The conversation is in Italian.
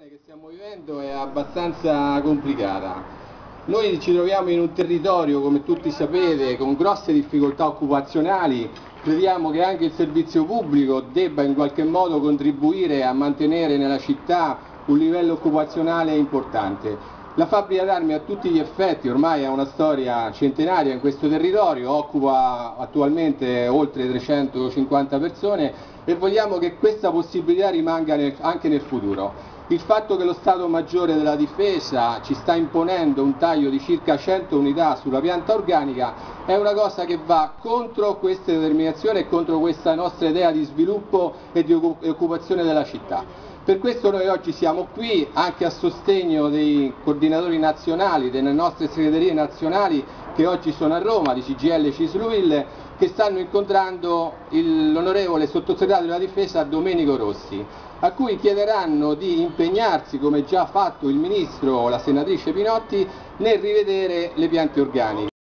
situazione che stiamo vivendo è abbastanza complicata. Noi ci troviamo in un territorio, come tutti sapete, con grosse difficoltà occupazionali, crediamo che anche il servizio pubblico debba in qualche modo contribuire a mantenere nella città un livello occupazionale importante. La fabbrica d'armi a tutti gli effetti ormai ha una storia centenaria in questo territorio, occupa attualmente oltre 350 persone e vogliamo che questa possibilità rimanga anche nel futuro. Il fatto che lo Stato Maggiore della Difesa ci sta imponendo un taglio di circa 100 unità sulla pianta organica è una cosa che va contro queste determinazioni e contro questa nostra idea di sviluppo e di occupazione della città. Per questo noi oggi siamo qui anche a sostegno dei coordinatori nazionali, delle nostre segreterie nazionali che oggi sono a Roma, di CGL e Cisluil, che stanno incontrando l'onorevole sottosegretario della difesa Domenico Rossi, a cui chiederanno di impegnarsi, come già fatto il ministro o la senatrice Pinotti, nel rivedere le piante organiche.